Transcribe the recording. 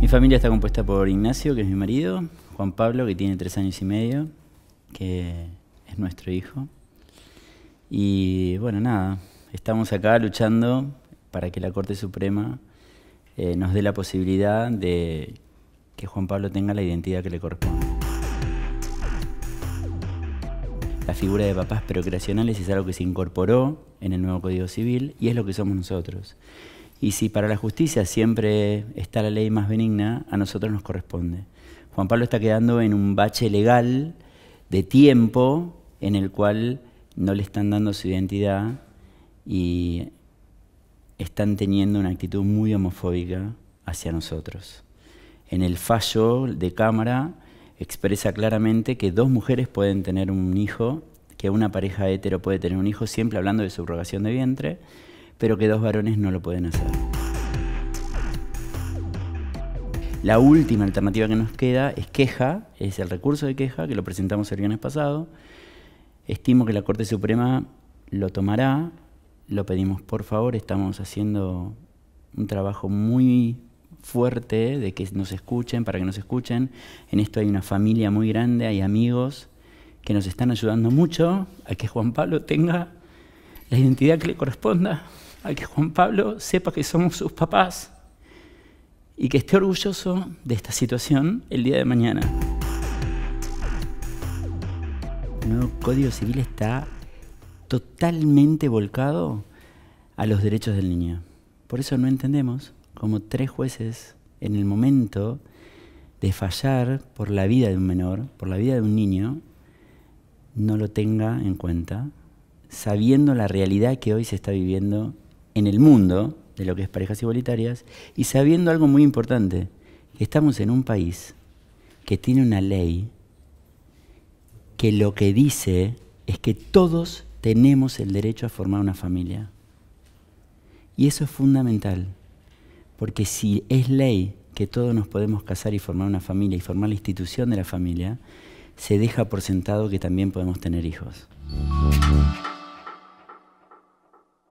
Mi familia está compuesta por Ignacio, que es mi marido, Juan Pablo, que tiene tres años y medio, que es nuestro hijo. Y bueno, nada, estamos acá luchando para que la Corte Suprema eh, nos dé la posibilidad de que Juan Pablo tenga la identidad que le corresponde. La figura de papás procreacionales es algo que se incorporó en el nuevo Código Civil y es lo que somos nosotros. Y si para la justicia siempre está la ley más benigna, a nosotros nos corresponde. Juan Pablo está quedando en un bache legal de tiempo en el cual no le están dando su identidad y están teniendo una actitud muy homofóbica hacia nosotros. En el fallo de Cámara expresa claramente que dos mujeres pueden tener un hijo, que una pareja hetero puede tener un hijo, siempre hablando de subrogación de vientre, pero que dos varones no lo pueden hacer. La última alternativa que nos queda es queja, es el recurso de queja, que lo presentamos el viernes pasado. Estimo que la Corte Suprema lo tomará, lo pedimos por favor, estamos haciendo un trabajo muy fuerte de que nos escuchen, para que nos escuchen. En esto hay una familia muy grande, hay amigos que nos están ayudando mucho a que Juan Pablo tenga la identidad que le corresponda, a que Juan Pablo sepa que somos sus papás y que esté orgulloso de esta situación el día de mañana. El nuevo Código Civil está totalmente volcado a los derechos del niño. Por eso no entendemos cómo tres jueces en el momento de fallar por la vida de un menor, por la vida de un niño, no lo tenga en cuenta, sabiendo la realidad que hoy se está viviendo en el mundo de lo que es parejas igualitarias y sabiendo algo muy importante, estamos en un país que tiene una ley que lo que dice es que todos tenemos el derecho a formar una familia. Y eso es fundamental, porque si es ley que todos nos podemos casar y formar una familia y formar la institución de la familia, se deja por sentado que también podemos tener hijos.